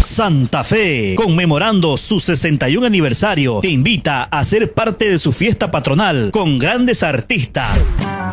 Santa Fe, conmemorando su 61 aniversario, te invita a ser parte de su fiesta patronal con grandes artistas.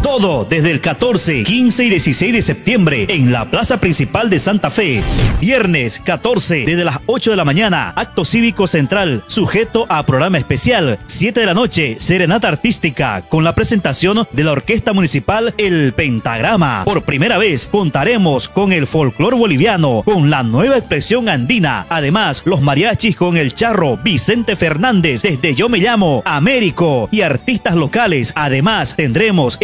Todo desde el 14, 15 y 16 de septiembre en la plaza principal de Santa Fe. Viernes 14, desde las 8 de la mañana, acto cívico central, sujeto a programa especial. 7 de la noche, serenata artística, con la presentación de la Orquesta Municipal El Pentagrama. Por primera vez contaremos con el folclor boliviano, con la nueva expresión andina. Además, los mariachis con el charro Vicente Fernández, desde Yo Me Llamo, Américo y artistas locales. Además, tendremos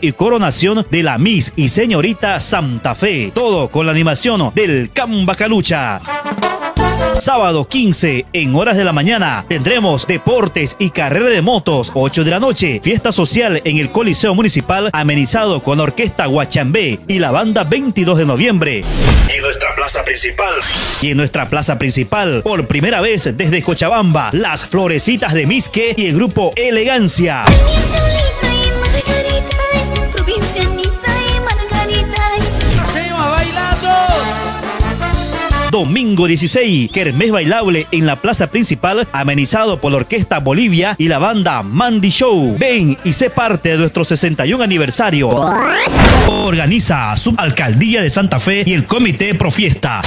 y coronación de la Miss y señorita Santa Fe. Todo con la animación del Cambacalucha. Sábado 15, en horas de la mañana, tendremos deportes y carrera de motos. 8 de la noche, fiesta social en el Coliseo Municipal, amenizado con la orquesta Guachambé y la banda 22 de noviembre. En nuestra plaza principal. Y en nuestra plaza principal, por primera vez desde Cochabamba, las florecitas de Misque y el grupo Elegancia. Domingo 16, Kermés Bailable en la plaza principal, amenizado por la Orquesta Bolivia y la banda Mandy Show. Ven y sé parte de nuestro 61 aniversario. Organiza Subalcaldía de Santa Fe y el Comité Profiesta.